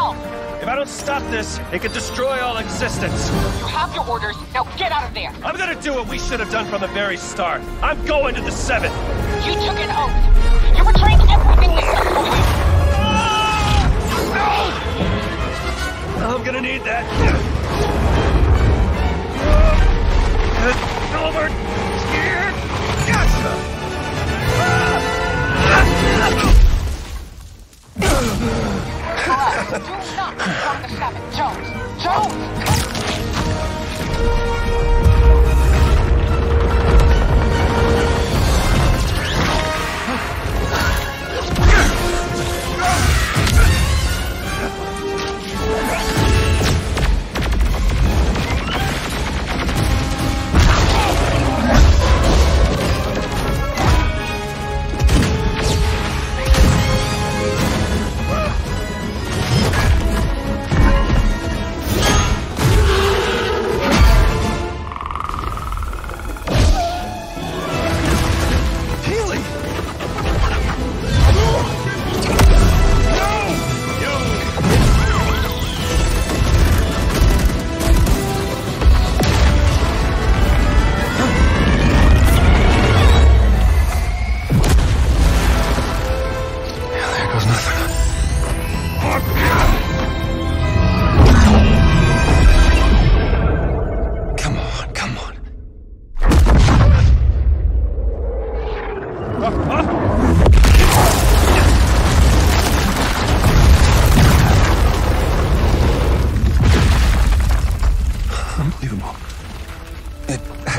yourself! If I don't stop this, it could destroy all existence. You have your orders. Now get out of there. I'm gonna do what we should have done from the very start. I'm going to the Seventh. You took an oath. You betrayed everyone. Jones. Jones!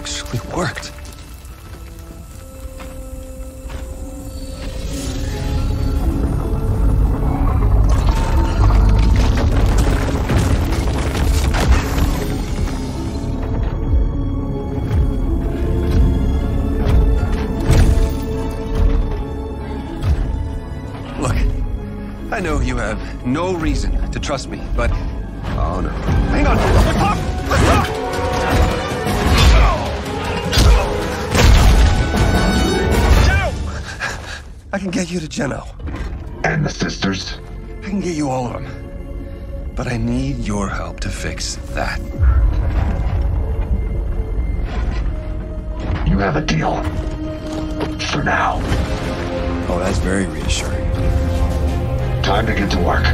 Actually worked. Look, I know you have no reason to trust me, but. Oh no. Hang on! Let's talk! Let's talk! I can get you to Geno. And the sisters? I can get you all of them. But I need your help to fix that. You have a deal. For now. Oh, that's very reassuring. Time to get to work.